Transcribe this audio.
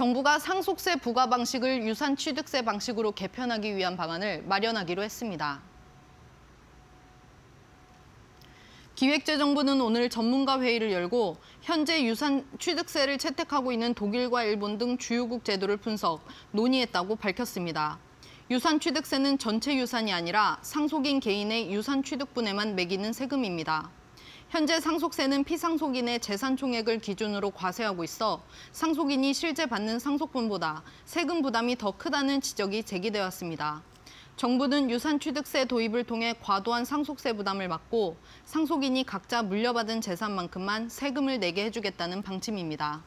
정부가 상속세 부과 방식을 유산 취득세 방식으로 개편하기 위한 방안을 마련하기로 했습니다. 기획재정부는 오늘 전문가 회의를 열고 현재 유산 취득세를 채택하고 있는 독일과 일본 등 주요국 제도를 분석, 논의했다고 밝혔습니다. 유산 취득세는 전체 유산이 아니라 상속인 개인의 유산 취득분에만 매기는 세금입니다. 현재 상속세는 피상속인의 재산 총액을 기준으로 과세하고 있어 상속인이 실제 받는 상속분보다 세금 부담이 더 크다는 지적이 제기되었습니다. 정부는 유산 취득세 도입을 통해 과도한 상속세 부담을 막고 상속인이 각자 물려받은 재산만큼만 세금을 내게 해주겠다는 방침입니다.